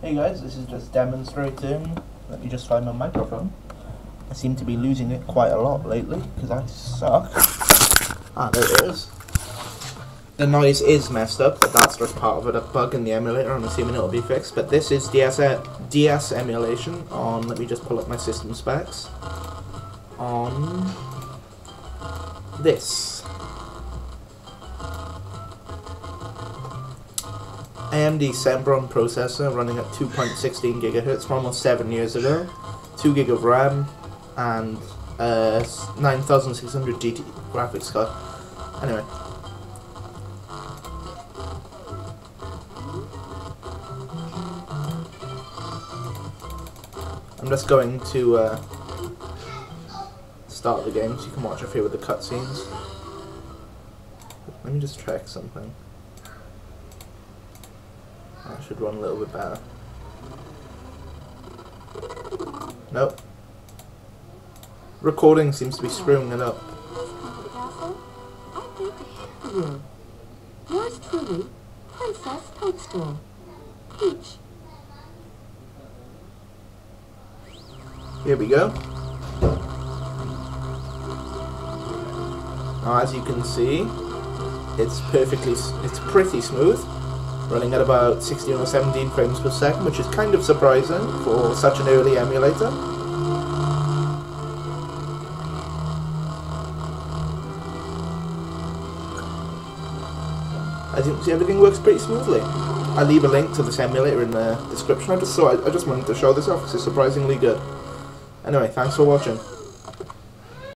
Hey guys, this is just demonstrating. Let me just find my microphone. I seem to be losing it quite a lot lately because I suck. Ah, there it is. The noise is messed up, but that's just part of it, a bug in the emulator. I'm assuming it'll be fixed. But this is DS, DS emulation on. Let me just pull up my system specs. On this. AMD Sempron processor running at 2.16 gigahertz from almost seven years ago, 2 gig of RAM, and uh, 9600 GT graphics card. Anyway. I'm just going to uh, start the game so you can watch a few of the cutscenes. Let me just check something. Should run a little bit better. Nope. Recording seems to be screwing it up. Yours truly, Princess Toadstool. Peach. Here we go. Now, as you can see, it's perfectly, it's pretty smooth, running at about 16 or 17 frames per second, which is kind of surprising for such an early emulator. As you can see, everything works pretty smoothly. I'll leave a link to this emulator in the description. I just saw, I, I just wanted to show this off. because It's surprisingly good. Anyway, thanks for watching.